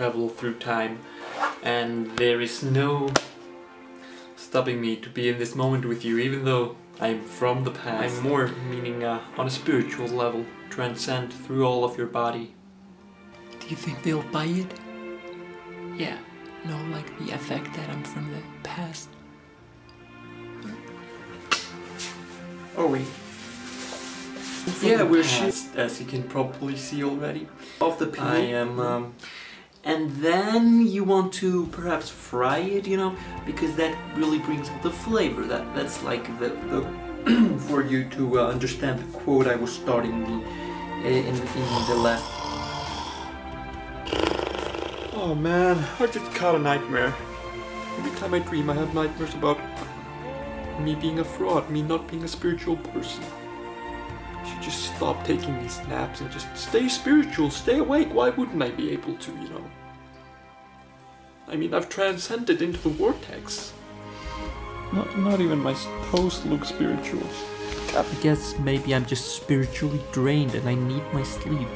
travel through time, and there is no stopping me to be in this moment with you, even though I'm from the past. I'm more meaning uh, on a spiritual level, transcend through all of your body. Do you think they'll buy it? Yeah. No, like the effect that I'm from the past. Oh wait. Yeah, we're shit, as you can probably see already. Of the peel. I am, um, and then you want to perhaps fry it, you know, because that really brings out the flavor. That that's like the, the for you to uh, understand the quote I was starting the in in the last. Oh man, I just caught a nightmare. Every time I dream, I have nightmares about me being a fraud, me not being a spiritual person. Just stop taking these naps and just stay spiritual, stay awake. Why wouldn't I be able to, you know? I mean, I've transcended into the vortex. Not, not even my toes look spiritual. I guess maybe I'm just spiritually drained and I need my sleep.